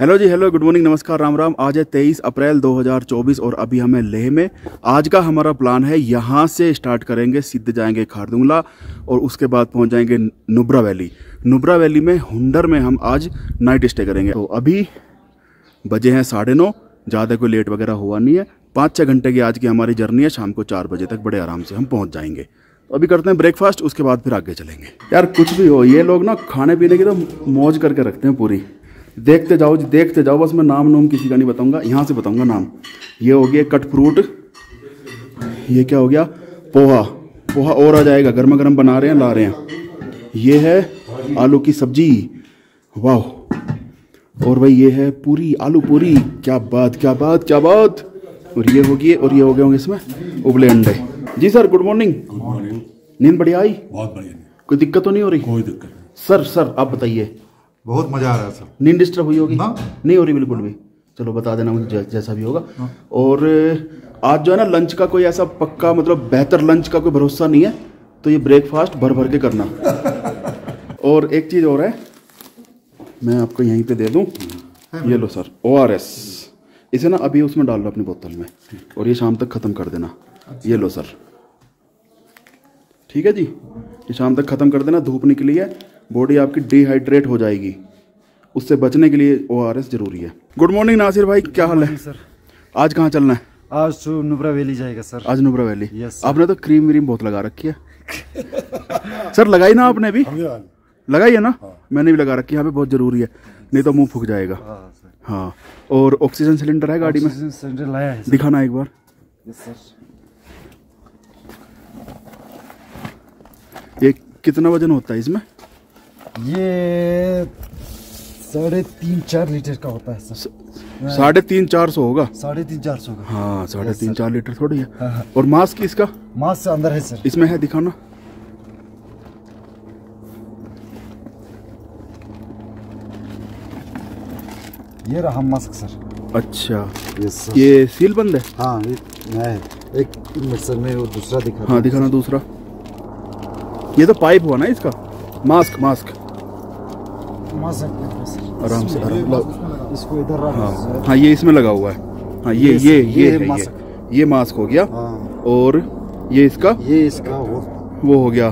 Hello जी hello good morning नमस्कार, राम राम। आज है 23 अप्रैल 2024 और अभी हमें लेह में। आज का हमारा प्लान है, यहाँ से स्टार्ट करेंगे, सीधे जाएँगे खारदुंगला और उसके बाद पहुँच जाएँगे नुब्रा वैली। नुब्रा वैली में, हुंडर में हम आज नाइट स्टे करेंगे। तो अभी बजे हैं साढ़े नौ, ज़्यादा कोई लेट वगैरह हुआ नहीं है। पाँच छः घंटे की आज की हमारी जर्नी है, शाम को चार बजे तक बड़े आराम से हम पहुँच जाएँगे। तो अभी करते हैं ब्रेकफास्ट उसके बाद फिर आगे चलेंगे। यार कुछ भी हो, ये लोग ना खाने पीने की तो मौज करके रखते हैं पूरी। देखते जाओ जी देखते जाओ बस मैं नाम नाम किसी का नहीं बताऊँगा यहाँ से बताऊँगा नाम। ये हो गया कट फ्रूट ये क्या हो गया? पोहा। पोहा और आ जाएगा गर्मा गर्म बना रहे हैं ला रहे हैं। ये है आलू की सब्ज़ी। वाह और भाई ये है पूरी आलू पूरी। क्या बात क्या बात क्या बात। और ये होगी और ये हो गए होंगे इसमें उबले अंडे। जी सर गुड मॉर्निंग। नींद बढ़िया आई? बहुत बढ़िया कोई दिक्कत तो नहीं हो रही? कोई दिक्कत सर सर आप बताइए। बहुत मज़ा आ रहा है सर नींद डिस्टर्ब हुई होगी? हाँ। नहीं हो रही बिल्कुल भी। चलो बता देना मुझे जैसा भी होगा। और आज जो है ना लंच का कोई ऐसा पक्का मतलब बेहतर लंच का कोई भरोसा नहीं है तो ये ब्रेकफास्ट भर भर के करना। और एक चीज़ और है मैं आपको यहीं पे दे दूँ। ये लो सर ओ आर एस इसे ना अभी उसमें डाल लो अपनी बोतल में और ये शाम तक ख़त्म कर देना। ये लो सर। ठीक है जी? ये शाम तक ख़त्म कर देना धूप निकली है बॉडी आपकी डिहाइड्रेट हो जाएगी। उससे बचने के लिए ओ आर एस ज़रूरी है। गुड मॉर्निंग नासिर भाई क्या हाल है? सर आज कहाँ चलना है? आज तो नुब्रा वैली जाएगा सर आज नुब्रा वैली। Sir. आपने तो क्रीम व्रीम बहुत लगा रखी है। सर लगाई ना आपने भी लगाई है ना? हाँ। मैंने भी लगा रखी है यहाँ पे बहुत ज़रूरी है। नहीं तो मुँह फूक जाएगा। हाँ सर हाँ। और ऑक्सीजन सिलेंडर है गाड़ी में? सिलेंडर लाया है दिखाना एक बार। ये कितना वज़न होता है इसमें? ये साढ़े तीन चार लीटर का होता है सर। साढ़े तीन चार सौ होगा? साढ़े तीन चार सौ हाँ साढ़े तीन चार लीटर थोड़ी है। हाँ, हाँ। और मास्क इसका? मास्क अंदर है सर इसमें है दिखाना। ये रहा मास्क सर अच्छा। यस सर ये सील बंद है? हाँ ये नया है। एक मिनट सर मैं वो दूसरा दिखा हाँ। दिखाना दूसरा। ये तो पाइप हुआ ना इसका? Mask mask. मास्क रखते सर आराम से। आराम इसको इधर हाँ। हाँ ये इसमें लगा हुआ है। हाँ ये ये ये ये ये मास्क। हो गया। हाँ। और ये इसका? ये इसका वो। वो हो गया।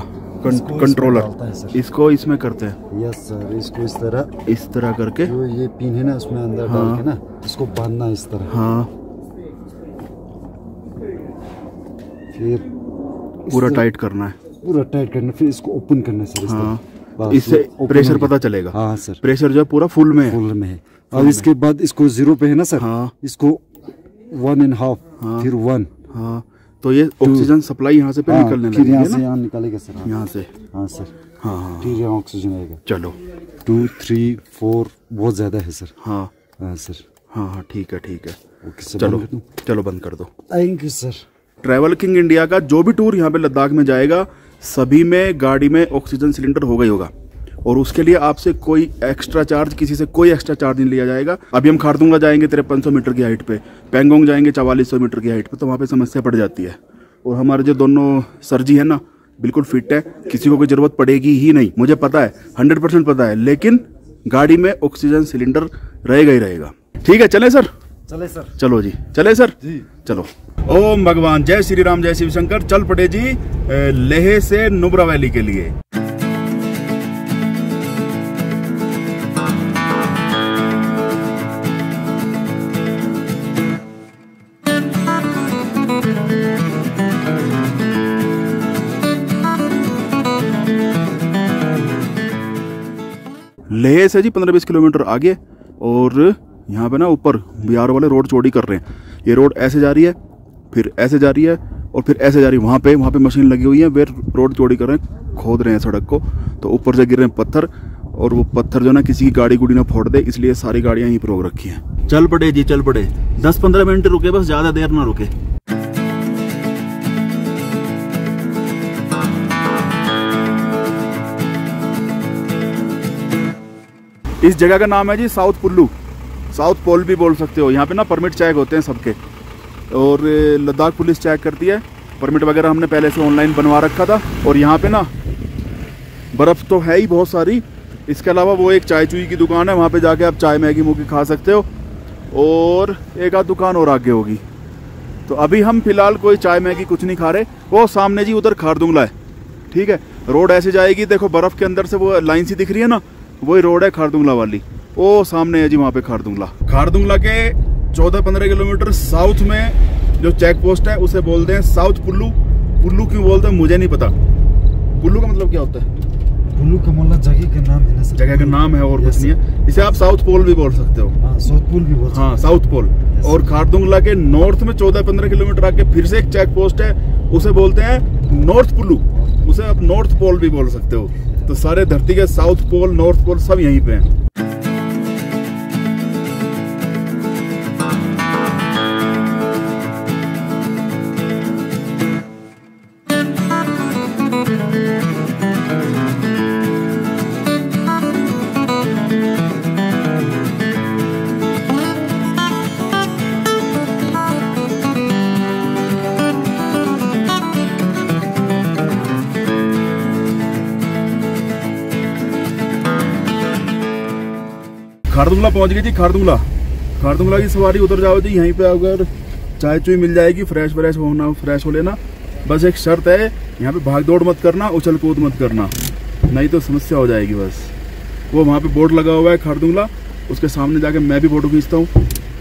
इसको कंट्रोलर इसको इसमें करते हैं। यस सर इसको इस तरह। इस तरह करके। जो ये पिन है ना उसमें अंदर डाल के ना इसको बांधना इस तरह। हाँ। फिर पूरा टाइट करना है। पूरा टाइट करना फिर इसको ओपन करना सर इस हाँ। इससे प्रेशर पता चलेगा। हाँ सर प्रेशर जो है पूरा फुल में है। फुल में है। अब इसके बाद इसको ज़ीरो पे है ना सर हाँ। इसको वन एंड हाफ़ फिर वन हाँ। तो ये ऑक्सीजन सप्लाई यहाँ से पे हाँ, निकलने फिर यहाँ से यहाँ निकालेगा सर हाँ। यहाँ से। हाँ सर हाँ हाँ फिर यहाँ ऑक्सीजन आएगा। चलो। टू थ्री फोर बहुत ज़्यादा है सर हाँ। हाँ सर हाँ हाँ ठीक है ठीक है। चलो चलो बंद कर दो। Thank you sir travel king India का जो भी टूर यहाँ पे लद्दाख में जाएगा सभी में गाड़ी में ऑक्सीजन सिलेंडर होगा ही होगा। और उसके लिए आपसे कोई एक्स्ट्रा चार्ज किसी से कोई एक्स्ट्रा चार्ज नहीं लिया जाएगा। अभी हम खारदुंगा जाएँगे तिरपन सौ मीटर की हाइट पे पेंगोंग जाएँगे चवालीस मीटर की हाइट पे तो वहाँ पे समस्या पड़ जाती है। और हमारे जो दोनों सर जी है ना बिल्कुल फिट है किसी को कोई ज़रूरत पड़ेगी ही नहीं मुझे पता है हंड्रेड परसेंट पता है लेकिन गाड़ी में ऑक्सीजन सिलेंडर रहेगा ही रहेगा। ठीक है चले सर चले सर चलो जी चले सर जी। चलो। ओम भगवान। जय श्री राम, जय शिव शंकर। चल पड़े जी लेह से नुब्रा वैली के लिए। लेह से जी पंद्रह बीस किलोमीटर आगे, और यहाँ पे ना ऊपर बिहार वाले रोड चौड़ी कर रहे हैं। ये रोड ऐसे जा रही है, फिर ऐसे जा रही है, और फिर ऐसे जा रही है। वहाँ पे वहाँ पे मशीन लगी हुई है, वे रोड चौड़ी कर रहे हैं, खोद रहे हैं सड़क को। तो ऊपर से गिर रहे हैं पत्थर, और वो पत्थर जो ना, किसी की गाड़ी गुड़ी ना फोड़ दे, इसलिए सारी गाड़ियाँ यहीं पर रोक रखी हैं। चल पड़े जी, चल पड़े। दस पंद्रह मिनट रुके, बस ज़्यादा देर ना रुके। इस जगह का नाम है जी साउथ पुल्लू साउथ पोल भी बोल सकते हो। यहाँ पे ना परमिट चेक होते हैं सबके। और लद्दाख पुलिस चेक करती है। परमिट वगैरह हमने पहले से ऑनलाइन बनवा रखा था। और यहाँ पे ना, बर्फ़ तो है ही बहुत सारी। इसके अलावा वो एक चाय चुई की दुकान है। वहाँ पे जाके आप चाय, मैगी, मूगी खा सकते हो। और एक आध दुकान और आगे होगी। तो अभी हम फ़िलहाल कोई चाय, मैगी कुछ नहीं खा रहे। वो सामने जी उधर खारदुंगला है। ठीक है? रोड ऐसे जाएगी। देखो, बर्फ़ के अंदर से वो लाइन सी दिख रही है ना? वही रोड है खारदुंगला वाली। वो सामने है जी वहाँ पे खारदुंगला। खारदुंगला के चौदह पंद्रह किलोमीटर साउथ में जो चेक पोस्ट है उसे बोलते हैं साउथ पुल्लू। पुल्लू क्यों बोलते हैं मुझे नहीं पता। पुल्लू का मतलब क्या होता है? कुल्लू का मोहल्ला जगह का नाम है ना जगह का नाम है और कुछ नहीं है। इसे आप साउथ पोल भी बोल सकते हो। हाँ साउथ पोल भी बोल हाँ साउथ पोल। और खारदुंगला के नॉर्थ में चौदह पंद्रह किलोमीटर आके फिर से एक चेक पोस्ट है उसे बोलते हैं नॉर्थ पुल्लू। उसे आप नॉर्थ पोल भी बोल सकते हो। तो सारे धरती के साउथ पोल नॉर्थ पोल सब यहीं पे हैं। खारदुंगला पहुँच गई थी, खारदुंगला। खारदुंगला की सवारी उधर जाओ जी यहीं पे अगर चाय चुई मिल जाएगी फ्रेश फ्रेश होना फ्रेश हो लेना। बस एक शर्त है, यहाँ पे भाग दौड़ मत करना, उछल कूद मत करना। नहीं तो समस्या हो जाएगी बस। वो वहाँ पे बोर्ड लगा हुआ है खारदुंगला, उसके सामने जाके मैं भी फ़ोटो खींचता हूँ,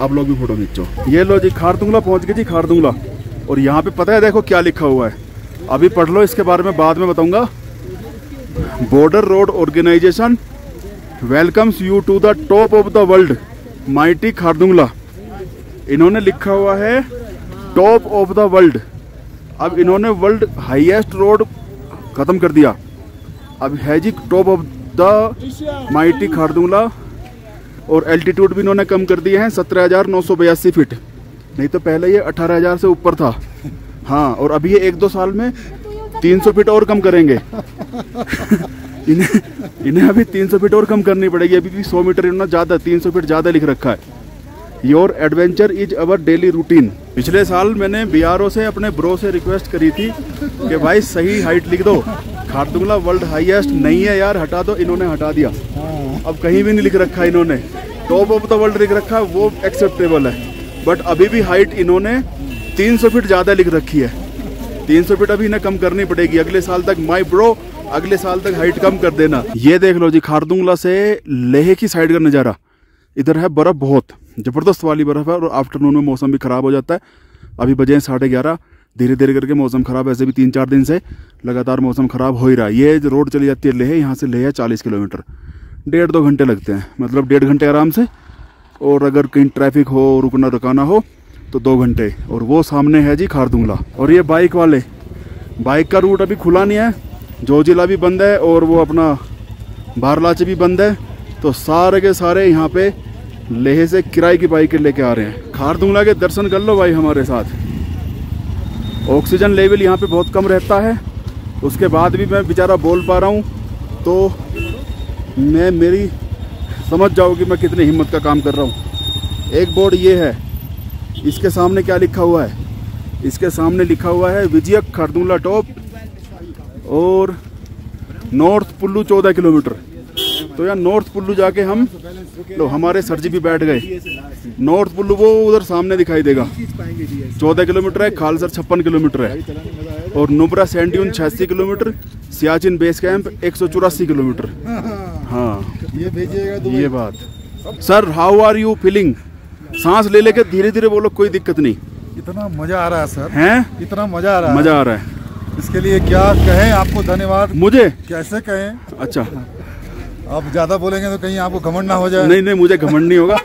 आप लोग भी फ़ोटो खींचो। ये लो जी, खारदुंगला पहुँच गई जी खारदुंगला। और यहाँ पे पता है, देखो क्या लिखा हुआ है। अभी पढ़ लो, इसके बारे में बाद में बताऊँगा। Border road organisation welcomes you to the top of the world mighty Khardungla इन्होंने लिखा हुआ है टॉप ऑफ़ द वर्ल्ड अब इन्होंने वर्ल्ड हाईएस्ट रोड खत्म कर दिया। अब है जी top of the mighty Khardungla और एल्टीट्यूड भी इन्होंने कम कर दिए हैं, सत्रह हज़ार नौ सौ बयासी फीट नहीं तो पहले ये अठारह हज़ार से ऊपर था। हाँ और अभी ये एक दो साल में तीन सौ फीट और कम करेंगे। इन्हें अभी 300 फीट और कम करनी पड़ेगी। अभी भी 100 मीटर इन्होंने ज़्यादा 300 फीट ज़्यादा लिख रखा है। Your adventure is our daily routine. पिछले साल मैंने बीआरओ से अपने ब्रो से रिक्वेस्ट करी थी कि भाई सही हाइट लिख दो। खारदुंगला वर्ल्ड हाईएस्ट नहीं है यार, हटा दो, इन्होंने हटा दिया। अब कहीं भी नहीं लिख रखा इन्होंने। टॉप ऑफ़ द वर्ल्ड लिख रखा है वो एक्सेप्टेबल है। बट अभी भी हाइट इन्होंने 300 फीट ज़्यादा लिख रखी है। 300 फीट अभी इन्हें कम करनी पड़ेगी। अगले साल तक माई ब्रो अगले साल तक हाइट कम कर देना। ये देख लो जी, खारदुंगला से लेह की साइड का नज़ारा। इधर है बर्फ़ बहुत, ज़बरदस्त वाली बर्फ़ है और आफ्टरनून में मौसम भी ख़राब हो जाता है। अभी बजे हैं साढ़े ग्यारह धीरे धीरे करके मौसम ख़राब है, ऐसे भी तीन चार दिन से लगातार मौसम ख़राब हो ही रहा है। ये रोड चली जाती है लेह, यहाँ से लेह है चालीस किलोमीटर। डेढ़ दो घंटे लगते हैं मतलब डेढ़ घंटे आराम से। और अगर कहीं ट्रैफ़िक हो, रुकना रुकाना हो तो दो घंटे। और वो सामने है जी खारदुंगला। और ये बाइक वाले बाइक का रूट अभी खुला नहीं है। जो जिला भी बंद है और वो अपना बारलाचे भी बंद है तो सारे के सारे यहाँ पे लेह से किराए की बाइकें लेके आ रहे हैं। खारदुंगला के दर्शन कर लो भाई हमारे साथ। ऑक्सीजन लेवल यहाँ पे बहुत कम रहता है। उसके बाद भी मैं बेचारा बोल पा रहा हूँ तो मैं, मेरी समझ जाओ कि मैं कितनी हिम्मत का काम कर रहा हूँ। एक बोर्ड ये है, इसके सामने क्या लिखा हुआ है? इसके सामने लिखा हुआ है, विजयक खारदुंगला टॉप। और नॉर्थ पुल्लू चौदह किलोमीटर। तो यार नॉर्थ पुल्लू जाके हम लो हमारे सर जी भी बैठ गए। नॉर्थ पुल्लू वो उधर सामने दिखाई देगा। चौदह किलोमीटर है खालसर छप्पन किलोमीटर है। और नुब्रा सैंड्यून छियासी किलोमीटर सियाचिन बेस कैंप एक सौ चौरासी किलोमीटर। हाँ। ये ये बात। Sir how are you feeling सांस ले लेके धीरे धीरे बोलो कोई दिक्कत नहीं। इतना मज़ा आ रहा है सर। हैं? इतना मज़ा आ रहा है। मज़ा आ रहा है। इसके लिए क्या कहें? आपको धन्यवाद। मुझे? कैसे कहें? अच्छा। आप ज़्यादा बोलेंगे तो कहीं आपको घमंड ना हो जाए। नहीं नहीं मुझे घमंड नहीं होगा।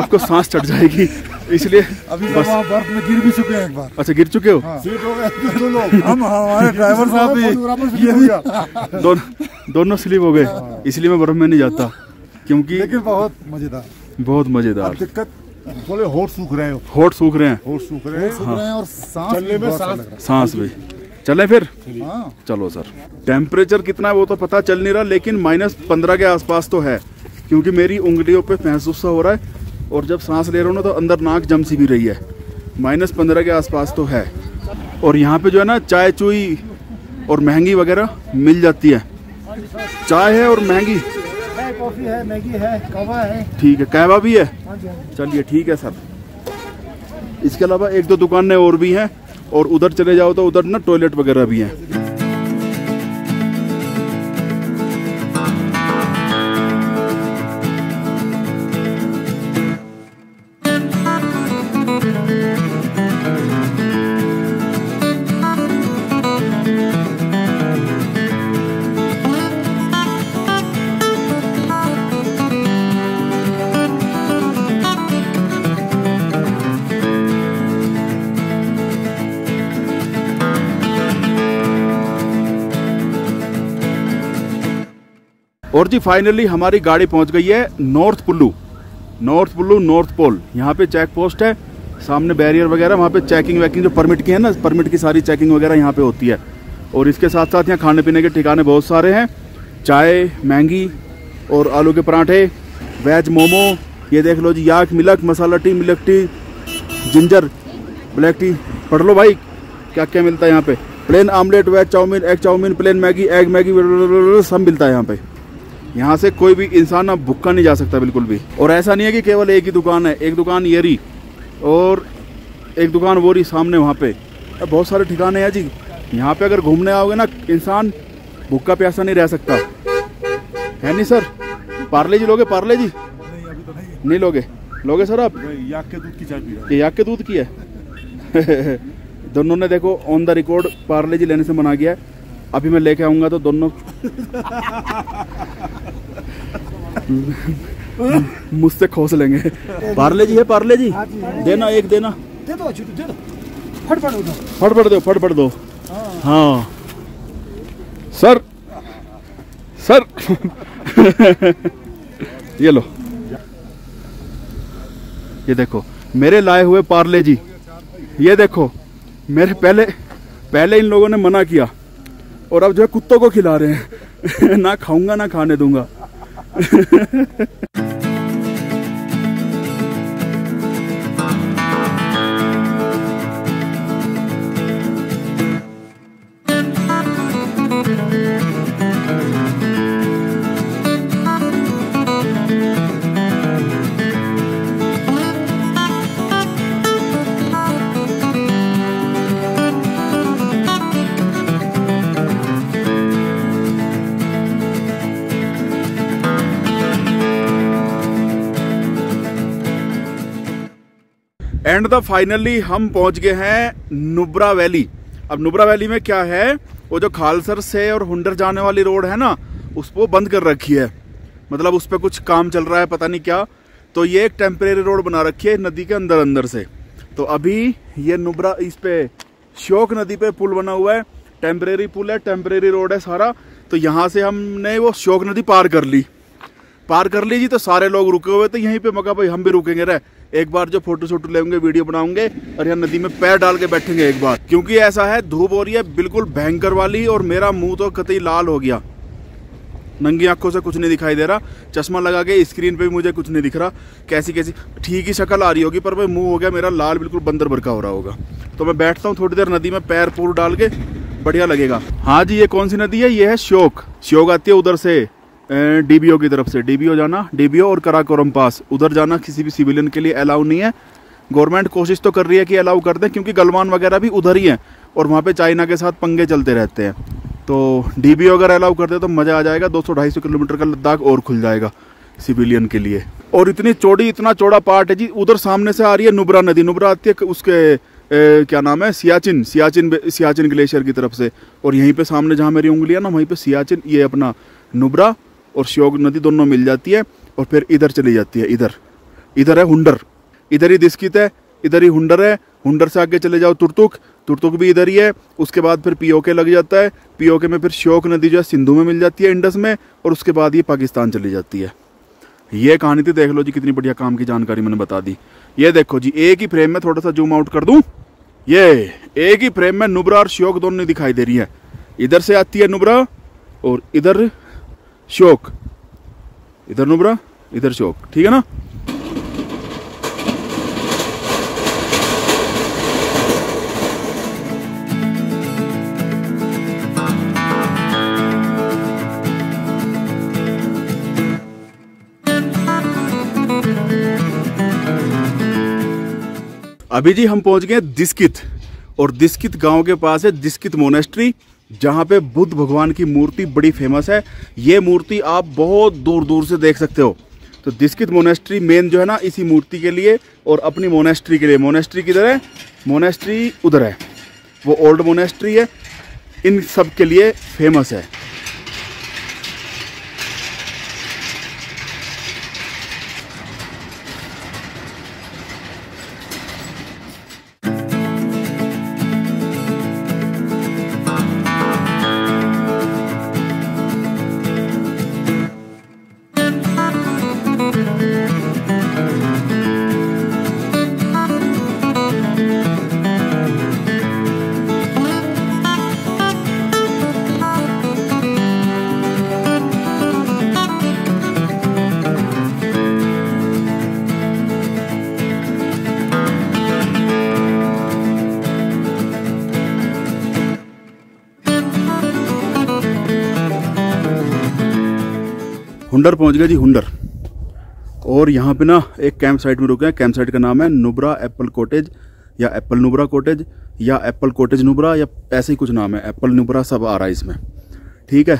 आपको सांस चढ़ जाएगी। इसलिए अभी तो बस। बर्फ़ में गिर भी चुके हैं एक बार। अच्छा गिर चुके हो? सीट हो गए हम हमारे ड्राइवर साहब भी ये भी दोनों दोनों स्लिप हो गए। इसलिए मैं बर्फ़ में नहीं जाता क्योंकि लेकिन बहुत मज़ेदार। बहुत मज़ेदार। दिक्कत बोले होठ सूख रहे हो। होठ सूख रहे हैं। होठ सूख रहे हैं। और सांस चलने भी में बहुत सांस- लग सांस भी। चले फिर? हाँ। चलो सर। टेम्परेचर कितना है वो तो पता चल नहीं रहा लेकिन माइनस पंद्रह के आसपास तो है क्योंकि मेरी उंगलियों पे महसूस सा हो रहा है और जब सांस ले रहा हूँ ना तो अंदर नाक जम सी भी रही है। माइनस पंद्रह के आसपास तो है। और यहाँ पे जो है ना चाय चुई और महँगी वगैरह मिल जाती है। चाय है और महँगी? कॉफ़ी है मैगी है कवा है। ठीक है कहवा भी है? हाँ हाँ चलिए ठीक है सर। इसके अलावा एक दो दुकानें और भी हैं। और उधर चले जाओ तो उधर ना टॉयलेट वगैरह भी हैं। जी फाइनली हमारी गाड़ी पहुँच गई है north Pullu north Pullu north pole यहाँ पे चेक पोस्ट है। सामने बैरियर वगैरह, वहाँ पे चेकिंग वैकिंग जो परमिट की है ना परमिट की सारी चेकिंग वगैरह यहाँ पे होती है। और इसके साथ साथ यहाँ खाने पीने के ठिकाने बहुत सारे हैं। चाय, मैंगी और आलू के पराठे वेज मोमो, ये देख लो जी, yak, milk, masala tea, milk tea ginger black tea पढ़ लो भाई क्या क्या मिलता है यहाँ पे? Plain omelette veg chowmein egg chowmein plain Maggi egg Maggi, सब मिलता है यहाँ पे। यहाँ से कोई भी इंसान अब भुक्का नहीं जा सकता बिल्कुल भी। और ऐसा नहीं है कि केवल एक ही दुकान है एक दुकान ये रही और एक दुकान वो रही सामने वहाँ पे। बहुत सारे ठिकाने हैं जी। यहाँ पे अगर घूमने आओगे ना इंसान भुक्का प्यासा नहीं रह सकता। है नहीं सर? पार्ले जी लोगे? पार्ले जी? नहीं अभी तो नहीं नहीं लोगे? लोगे सर आप? याक के दूध की चाय पी रहा ये याक के दूध की है। दोनों ने देखो on the record Parle G लेने से मना किया है। अभी मैं लेके आऊँगा तो दोनों मुझसे खोस लेंगे। पार्ले जी है पार्ले जी? देना एक देना। दे दो दे दो। फट फट उठो। फट फट दो फट फट दो हाँ। Sir sir. ये लो। ये देखो मेरे लाए हुए पार्ले जी ये देखो मेरे पहले पहले इन लोगों ने मना किया। और अब जो है कुत्तों को खिला रहे हैं। ना खाऊँगा ना खाने दूँगा। एंड द फाइनली हम पहुँच गए हैं नुब्रा वैली। अब नुब्रा वैली में क्या है? वो जो खालसर से और हुंडर जाने वाली रोड है ना, उसको बंद कर रखी है। मतलब उस पर कुछ काम चल रहा है, पता नहीं क्या। तो ये एक टेम्परेरी रोड बना रखी है नदी के अंदर अंदर से। तो अभी ये नुब्रा इस पे श्योक नदी पे पुल बना हुआ है। टेम्परेरी पुल है टेम्परेरी रोड है सारा। तो यहाँ से हमने वो श्योक नदी पार कर ली। पार कर लीजिए तो सारे लोग रुके हुए थे यहीं पे। मगा भाई, हम भी रुकेंगे, रहे। एक बार जो फ़ोटो शोटो लेंगे वीडियो बनाऊँगे और यहाँ नदी में पैर डाल के बैठेंगे एक बार। क्योंकि ऐसा है, धूप हो रही है, बिल्कुल भयंकर वाली और मेरा मुँह तो कतई लाल हो गया। नंगी आँखों से कुछ नहीं दिखाई दे रहा, चश्मा लगा के स्क्रीन पे भी मुझे कुछ नहीं दिख रहा। कैसी कैसी ठीक ही शक्ल आ रही होगी, पर मुँह हो गया मेरा लाल, बिल्कुल बंदर बरका हो रहा होगा। तो मैं बैठता हूँ थोड़ी देर नदी में, पैर पूर डाल के, बढ़िया लगेगा। हाँ जी, ये कौन सी नदी है? ये है श्योक श्योक आती है उधर से। डीबीओ की तरफ़ से। डीबीओ जाना डीबीओ और कराकोरम पास उधर जाना किसी भी सिविलियन के लिए अलाउ नहीं है। गवर्नमेंट कोशिश तो कर रही है कि अलाउ कर दें क्योंकि गलवान वगैरह भी उधर ही है और वहाँ पे चाइना के साथ पंगे चलते रहते हैं। तो डीबीओ अगर अलाउ कर दे तो मज़ा आ जाएगा 200 सौ किलोमीटर का लद्दाख और खुल जाएगा सिविलियन के लिए। और इतनी चौड़ी इतना चौड़ा पार्ट है जी उधर सामने से आ रही है नुब्रा नदी। नुब्रा आती है उसके ए, क्या नाम है? सियाचिन सियाचिन सियाचिन ग्लेशियर की तरफ़ से। और यहीं पे सामने जहाँ मेरी उंगली है ना वहीं पे सियाचिन ये अपना नुब्रा और श्योक नदी दोनों मिल जाती है और फिर इधर चली जाती है, इधर। इधर है हुंडर। इधर ही दिस्कित है, इधर ही हुंडर है। हुंडर से आगे चले जाओ तुर्तुक। तुर्तुक भी इधर ही है, उसके बाद फिर पीओके लग जाता है। पीओके में फिर श्योक नदी जो है सिंधु में मिल जाती है इंडस में और उसके बाद ये पाकिस्तान चली जाती है। ये कहानी थी, देख लो जी कितनी बढ़िया काम की जानकारी मैंने बता दी। ये देखो जी, एक ही फ्रेम में थोड़ा सा जूम आउट कर दूँ। ये, एक ही फ्रेम में नुब्रा और श्योक दोनों दिखाई दे रही है। इधर से आती है नुब्रा और इधर शोक। इधर नुबरा, इधर शोक। ठीक है ना? अभी जी हम पहुँच गए दिस्कित, और दिस्कित गाँव के पास है दिस्कित मोनेस्ट्री। जहाँ पे बुद्ध भगवान की मूर्ति बड़ी फ़ेमस है। ये मूर्ति आप बहुत दूर दूर से देख सकते हो। तो दिस्कित मोनेस्ट्री मेन जो है ना, इसी मूर्ति के लिए और अपनी मोनेस्ट्री के लिए। मोनेस्ट्री किधर है? मोनेस्ट्री उधर है। वो ओल्ड मोनेस्ट्री है। इन सब के लिए फ़ेमस है। हुंडर पहुँच गया जी, हुंडर। और यहाँ पे ना एक कैंप साइट में रुके हैं। कैंप साइट का नाम है नुबरा एप्पल कोटेज, या एप्पल नुब्रा कोटेज, या एप्पल कोटेज नुबरा, या ऐसे ही कुछ नाम है। एप्पल नुबरा सब आ रहा है इसमें। ठीक है?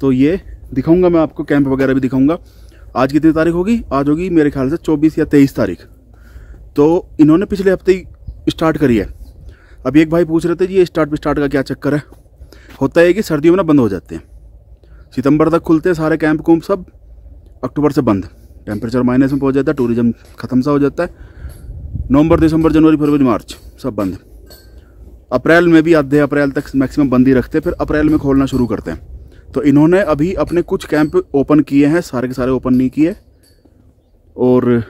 तो ये दिखाऊँगा मैं आपको कैंप वगैरह भी दिखाऊँगा। आज कितनी तारीख होगी? आज होगी मेरे ख्याल से चौबीस या तेईस तारीख। तो इन्होंने पिछले हफ़्ते ही स्टार्ट करी है। अभी एक भाई पूछ रहे थे जी, ये स्टार्ट स्टार्ट का क्या चक्कर है? होता है कि सर्दियों में ना बंद हो जाते हैं। सितंबर तक खुलते हैं सारे कैंप कूम्प सब। अक्टूबर से बंद। टेम्परेचर माइनस में पहुँच जाता है टूरिज़्म ख़त्म सा हो जाता है। नवंबर, दिसंबर, जनवरी, फरवरी, मार्च, सब बंद। अप्रैल में भी आधे अप्रैल तक मैक्सिमम बंद ही रखते हैं, फिर अप्रैल में खोलना शुरू करते हैं। तो इन्होंने अभी अपने कुछ कैंप ओपन किए हैं, सारे के सारे ओपन नहीं किए। और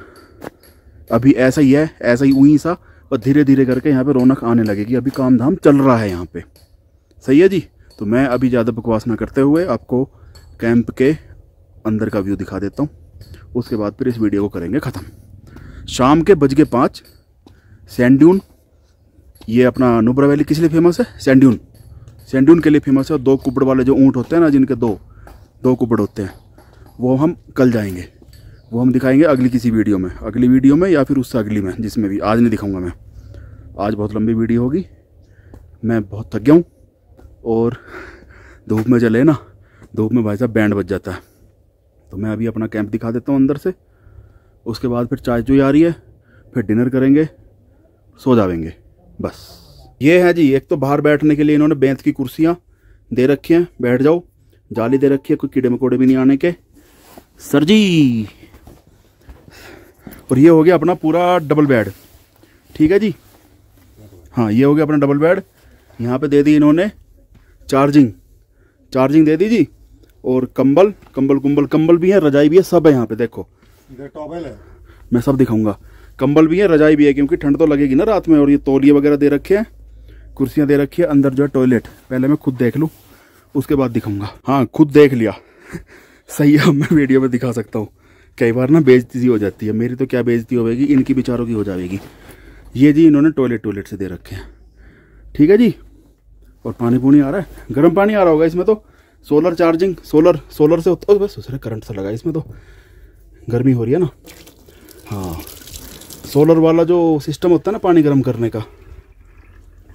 अभी ऐसा ही है, ऐसा ही वहीं सा, और धीरे धीरे करके यहाँ पे रौनक आने लगेगी। अभी काम धाम चल रहा है यहाँ पे। सही है जी? तो मैं अभी ज़्यादा बकवास ना करते हुए आपको कैंप के अंदर का व्यू दिखा देता हूँ। उसके बाद फिर इस वीडियो को करेंगे ख़त्म। शाम के बज के पाँच सैंड्यून ये अपना नुब्रा वैली किस लिए फ़ेमस है? सैंड्यून सैंड्यून के लिए फ़ेमस है दो कुबड़ वाले जो ऊँट होते हैं ना, जिनके दो दो कुबड़ होते हैं, वो हम कल जाएँगे। वो हम दिखाएँगे अगली किसी वीडियो में। अगली वीडियो में या फिर उससे अगली में, जिसमें भी आज नहीं दिखाऊँगा मैं। आज बहुत लंबी वीडियो होगी। मैं बहुत थक गया हूँ और धूप में चले ना, धूप में भाई साहब बैंड बज जाता है। तो मैं अभी अपना कैंप दिखा देता हूँ अंदर से। उसके बाद फिर चाय चुई आ रही है, फिर डिनर करेंगे, सो जावेंगे, बस। ये है जी, एक तो बाहर बैठने के लिए इन्होंने बेंत की कुर्सियाँ दे रखी हैं, बैठ जाओ। जाली दे रखी है, कोई कीड़े मकोड़े भी नहीं आने के। सर जी, और ये हो गया अपना पूरा डबल बेड ठीक है जी? हाँ ये हो गया अपना डबल बेड यहाँ पे दे दी इन्होंने चार्जिंग चार्जिंग दे दी जी? और कंबल कंबल कुंबल कंबल भी है रजाई भी है सब है यहाँ पे देखो। टॉवेल है। मैं सब दिखाऊँगा। कंबल भी है रजाई भी है क्योंकि ठंड तो लगेगी ना रात में और ये तौलिए वगैरह दे रखे हैं कुर्सियाँ दे रखी है अंदर जो है टॉयलेट। पहले मैं खुद देख लूँ उसके बाद दिखाऊँगा। हाँ खुद देख लिया। सही है मैं वीडियो में दिखा सकता हूँ। कई बार ना बेजती हो जाती है मेरी तो क्या बेजती होगी इनकी बेचारों की हो जाएगी। ये जी इन्होंने टॉयलेट टॉयलेट से दे रखे हैं। ठीक है जी? और पानी पुनी आ रहा है? गर्म पानी आ रहा होगा इसमें तो? सोलर चार्जिंग सोलर सोलर से होता है बस दूसरे करंट से लगा इसमें तो। गर्मी हो रही है ना? हाँ। सोलर वाला जो सिस्टम होता है ना पानी गर्म करने का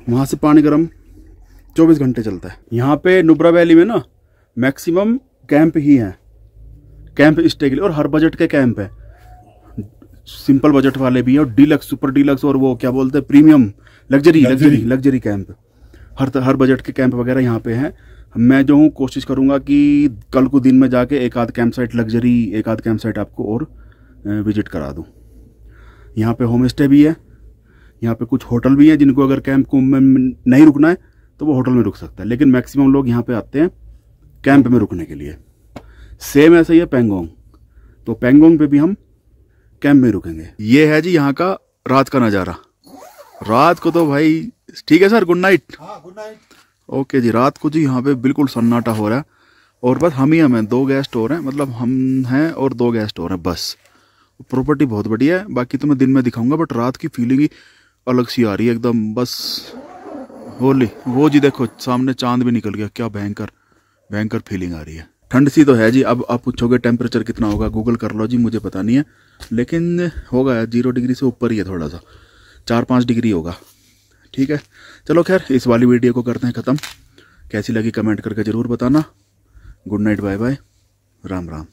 वहाँ से पानी गर्म 24 घंटे चलता है। यहाँ पे नुब्रा वैली में ना मैक्सिमम कैंप ही हैं। कैंप स्टे के लिए और हर बजट के कैंप है। सिंपल बजट वाले भी हैं और डीलक्स सुपर डीलक्स और वो क्या बोलते हैं premium luxury luxury luxury camp हर हर बजट के कैंप वगैरह यहाँ पे हैं। मैं जो हूँ, कोशिश करूँगा कि कल को दिन में जाके एक आध कैंप साइट लग्जरी एक आध कैंप साइट आपको और विज़िट करा दूँ। यहाँ पे होम स्टे भी है, यहाँ पे कुछ होटल भी हैं जिनको अगर कैंप को में नहीं रुकना है तो वो होटल में रुक सकता है। लेकिन मैक्सिमम लोग यहाँ पे आते हैं कैंप में रुकने के लिए। सेम ऐसा ही है पेंगोंग तो पेंगोंग पे भी हम कैंप में रुकेंगे। ये है जी यहाँ का रात का नज़ारा। रात को तो भाई, ठीक है sir? Good night good night okay जी, रात को जी यहाँ पे बिल्कुल सन्नाटा हो रहा है। और बस हम ही हम हैं दो गेस्ट और हैं मतलब हम हैं और दो गेस्ट और हैं, बस। प्रॉपर्टी बहुत बढ़िया है, बाकी तो मैं दिन में दिखाऊँगा बट रात की फीलिंग ही अलग सी आ रही है एकदम, बस। होली, वो जी देखो, सामने चाँद भी निकल गया, क्या भयंकर भयंकर फीलिंग आ रही है। ठंड सी तो है जी, अब आप पूछोगे टेम्परेचर कितना होगा गूगल कर लो जी, मुझे पता नहीं है, लेकिन होगा ज़ीरो डिग्री से ऊपर ही है थोड़ा सा, चार पाँच डिग्री होगा। ठीक है? चलो खैर, इस वाली वीडियो को करते हैं ख़त्म। कैसी लगी कमेंट करके ज़रूर बताना। Good night bye bye Ram Ram.